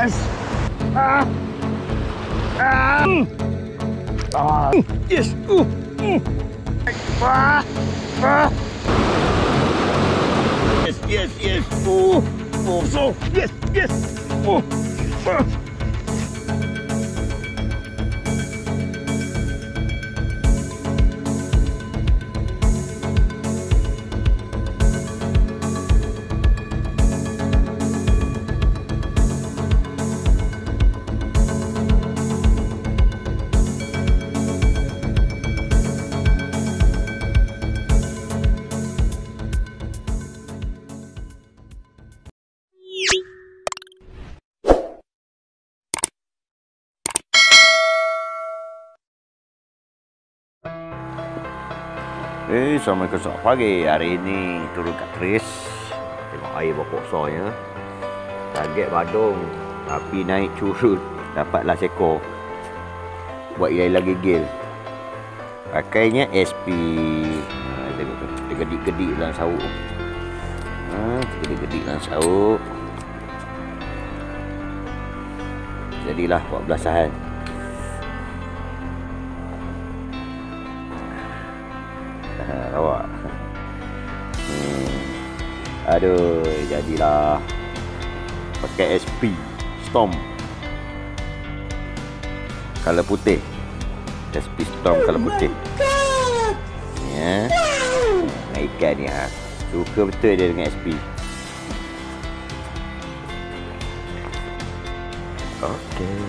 Yes! Ah! Ah! Mm. ah. Mm. Yes! Oeh! Is Ah! Ah! Yes, yes, yes! Oh. Oh, yes, yes! Oh. Ah. Eh, Assalamualaikum selamat pagi. Hari ini turun kat Tris. Tengok air berapa besarnya. Target badung. Api naik curut. Dapatlah sekor. Buat ilah gigil. Pakainya SP. Ha, tengok tu. Gedik-gedik dalam sauk. Ha, gedik-gedik dalam sauk. Jadilah buat belasahan. Aduh, jadilah pakai SP Storm. Color putih. SP Storm color putih. Ya. Nah, ikan ni ha. Suka betul dia dengan SP. Okey.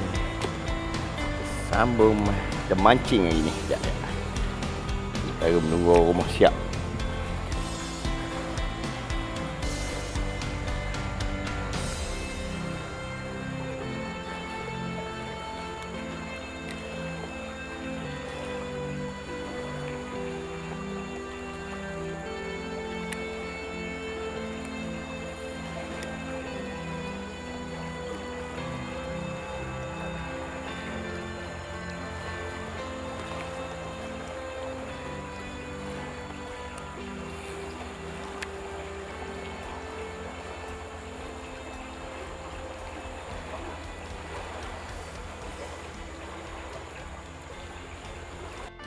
Sambung kita mancing hari ni. Sekejap. Saya menunggu rumah siap.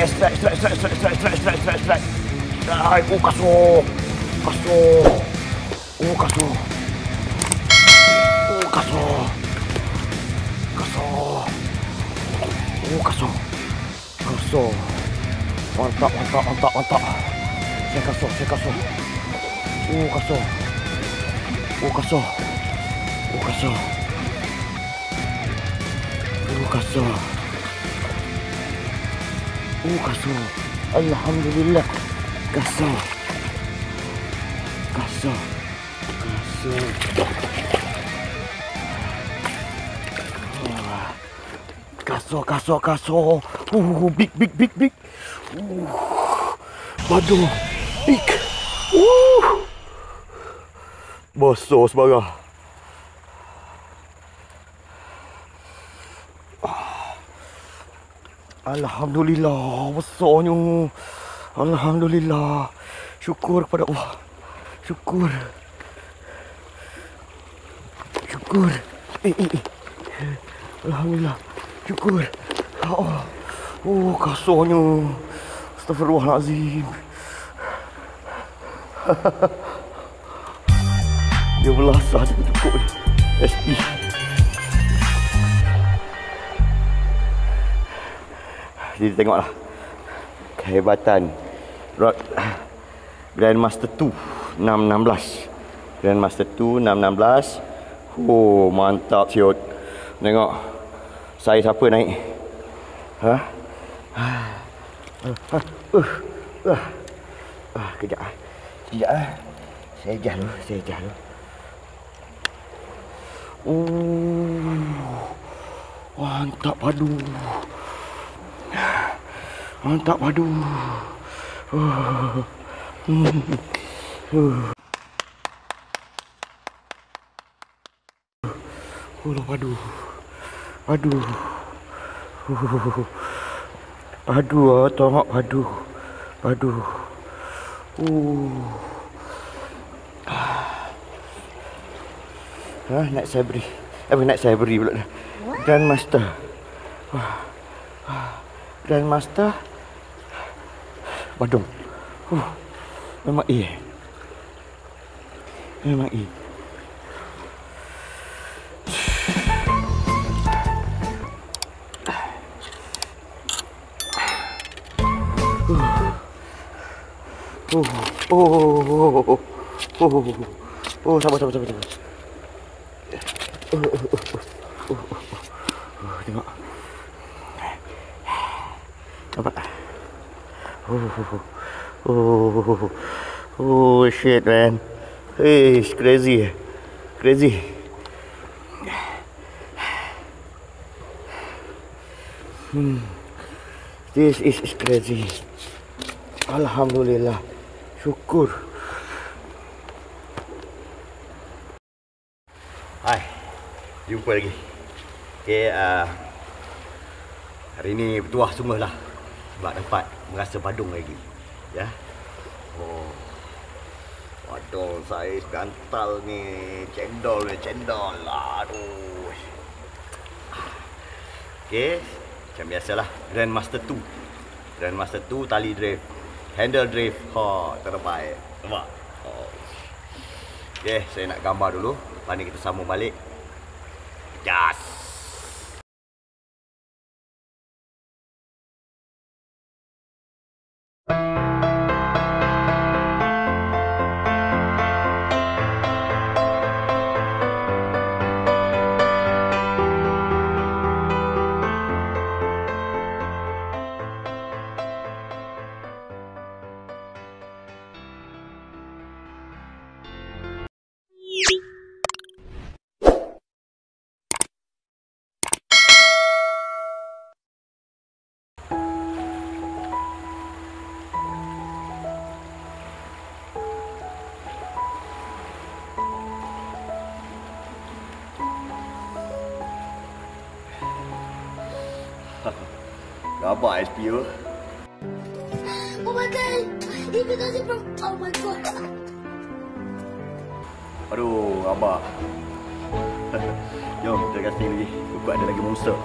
げえストライストライストライストライストライストライストライストライスあー動かそう動かそう動かそう動かそう動かそう動かそう動かそうワンタワンタワンタワンタせかそうせかそう動かそう動かそう動かそう動かそう Oh kasar. Alhamdulillah. Kasar. Kasar. Kasar. Kasar, kasar, kasar. Uh, big, big, big, big. Uh. Badu. Big. Uh. Besar sebarang. Alhamdulillah besarnya. Alhamdulillah. Syukur kepada Allah. Syukur. Syukur. Eh, eh, eh. Alhamdulillah. Syukur. Allah. Oh, kasarnya. Astagfirullahalazim. Dia belasah dia cukup ni. SP. Jadi tengoklah kehebatan Rod Grandmaster 2 616 Grandmaster 2 616 Oh mantap siot Tengok Saya siapa naik Ha ah, uh, uh. Ah, kejap ah. Sekejap ah. Saya adjust dulu, saya adjust dulu. Oh. Mantap padu. Mantap padu. Oh, padu. Aduh. Aduh, ah, tengok padu. Padu. Uh. Ha, nak saya beri. Apa nak saya beri pula dah. Grandmaster. Wah. Wah. Grandmaster. Badung. Uh. Memang A. Memang A. Oh, oh, oh, oh, oh, oh, oh, oh, sabar, sabar, sabar, sabar. Oh, oh, oh, oh, oh, oh, tengok. Nampak? Oh, oh, oh, oh, oh, shit, man. Hey, it's crazy, crazy. Hmm, this is crazy. Alhamdulillah. Syukur. Hai. Jumpa lagi. Okay, uh, hari ni bertuah semua lah. Sebab dapat merasa badung lagi. Ya. Oh. Waduh, saya gantal ni. Cendol ni, cendol. Aduh. Okay, macam biasalah. Grandmaster 2. Grandmaster 2 tali drift handle drift ha terbaik nampak oh. Okay, saya nak gambar dulu lepas ni kita sambung balik jas Rabak SPO Oh my god! Though they from oh my god! Aduh, rabak Jom, kita kasih lagi Kukuat ada lagi monster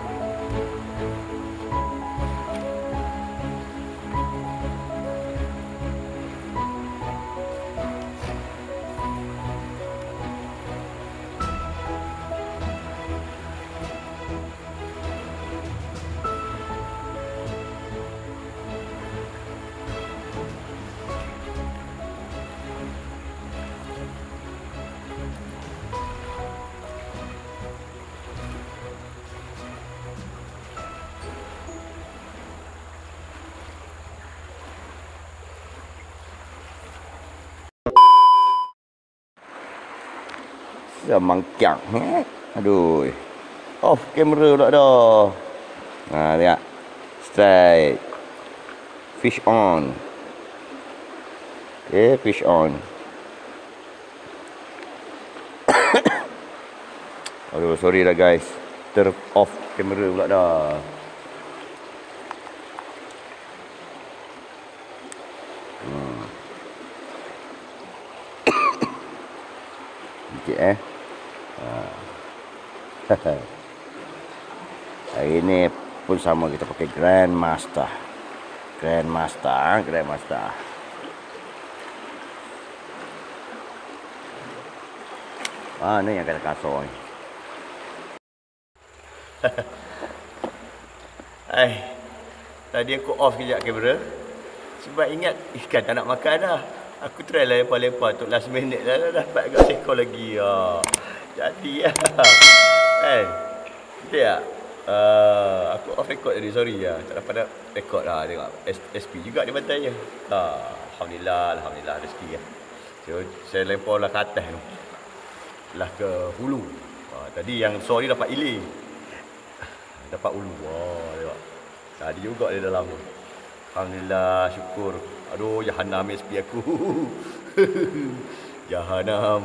Dah mangkiang eh? Aduh. Off kamera pula dah. Ha tengok Strike Fish on. Okay fish on. Aduh sorry dah guys. Ter off kamera pula dah. Hmm. Sikit eh Hari ni pun sama kita pakai Grandmaster. Grandmaster, ah, Grandmaster. Mana yang kena kasar ni? Hai. Tadi aku off kejap kamera. Sebab ingat ikan tak nak makan dah. Aku try lah lepas-lepas untuk last minute dah, dah dapat agak sekor lagi. Ya. Jadi ya. Kan? Betul tak? Uh, aku off record tadi, sorry ya. Tak dapat nak record lah. Tengok SP juga dia bantainya. Uh, Alhamdulillah, Alhamdulillah rezeki ya. So, saya lempar lah ke atas tu. Lah ke hulu. Uh, tadi yang sorry dapat iling. dapat ulu. Wah, tengok. Tadi juga dia dalam. Alhamdulillah, syukur. Aduh, Jahanam SP aku. Jahanam.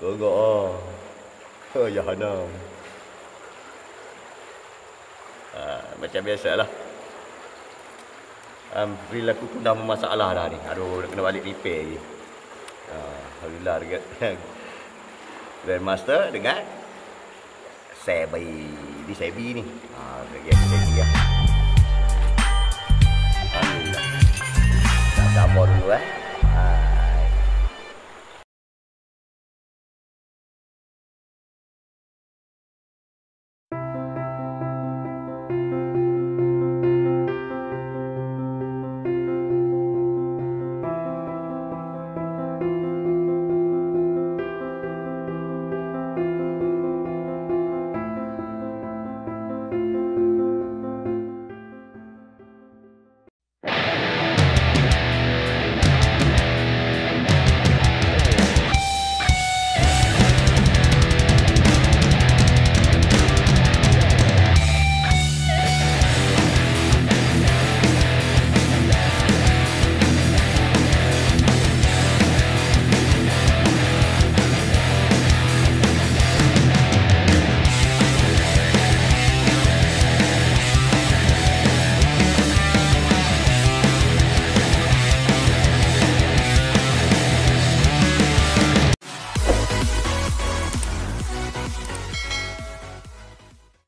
Tengok ah. Oh, Jahanam. Ha, macam biasalah. Um, grill aku pun dah bermasalah dah ni. Aduh, nak kena balik repair lagi. Ha, Alhamdulillah dekat Grandmaster dengan Sebi. Di Sebi ni. Ha, bagi aku Sebi lah. Alhamdulillah. Tak sabar dulu eh.